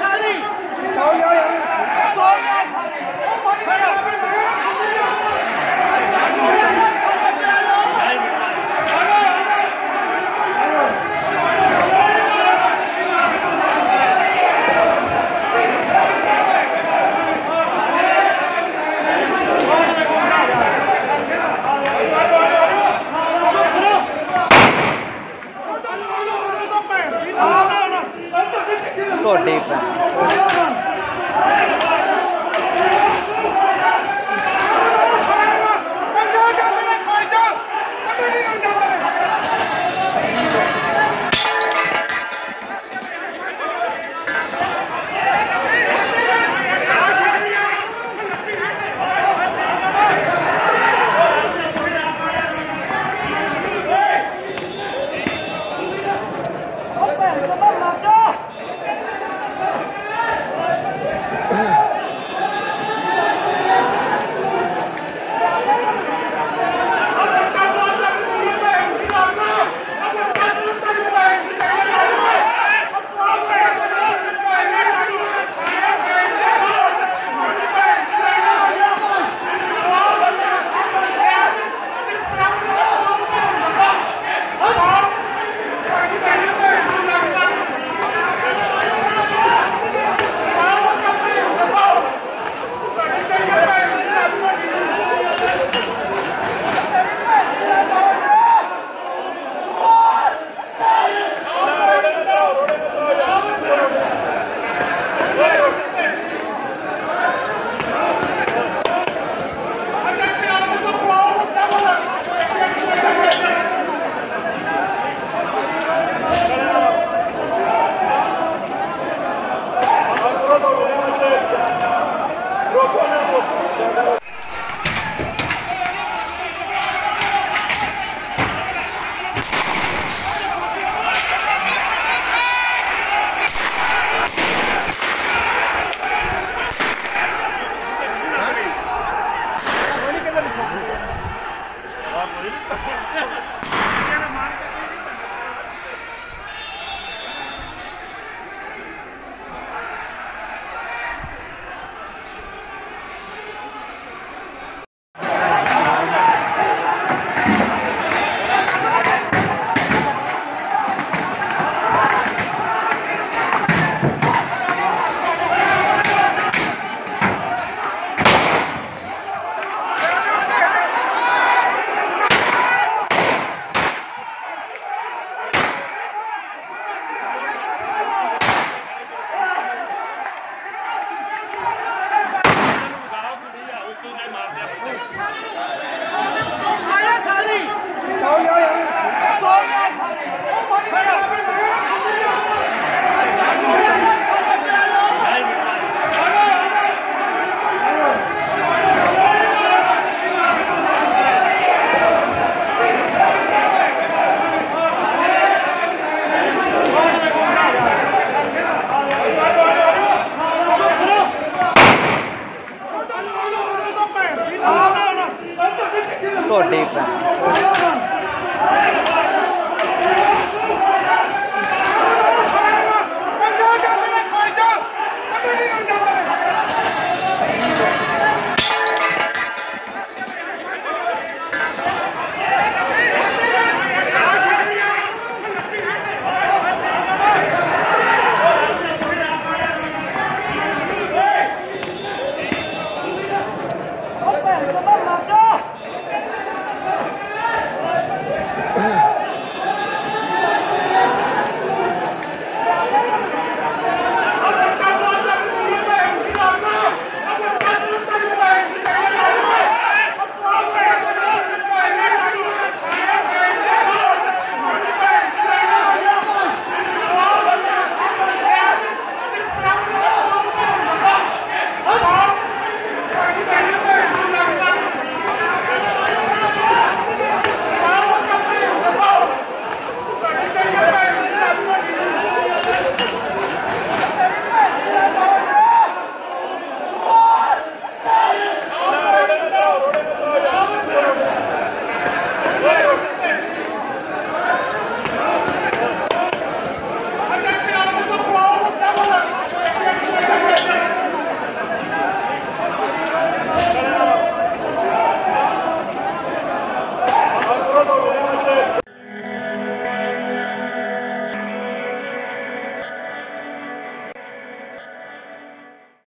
सारी got deep. Right. América.